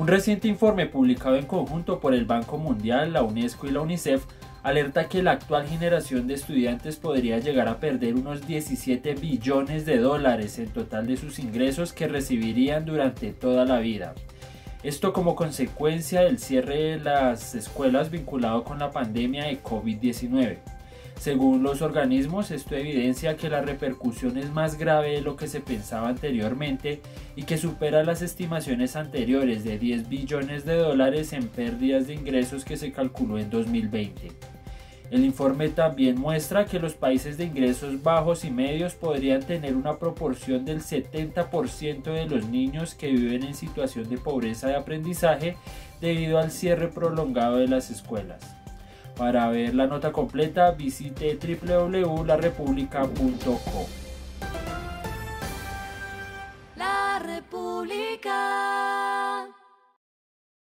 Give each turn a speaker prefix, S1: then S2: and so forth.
S1: Un reciente informe publicado en conjunto por el Banco Mundial, la UNESCO y la UNICEF alerta que la actual generación de estudiantes podría llegar a perder unos 17 billones de dólares en total de sus ingresos que recibirían durante toda la vida. Esto como consecuencia del cierre de las escuelas vinculado con la pandemia de COVID-19. Según los organismos, esto evidencia que la repercusión es más grave de lo que se pensaba anteriormente y que supera las estimaciones anteriores de 10 billones de dólares en pérdidas de ingresos que se calculó en 2020. El informe también muestra que los países de ingresos bajos y medios podrían tener una proporción del 70% de los niños que viven en situación de pobreza de aprendizaje debido al cierre prolongado de las escuelas. Para ver la nota completa visite www.larepublica.com.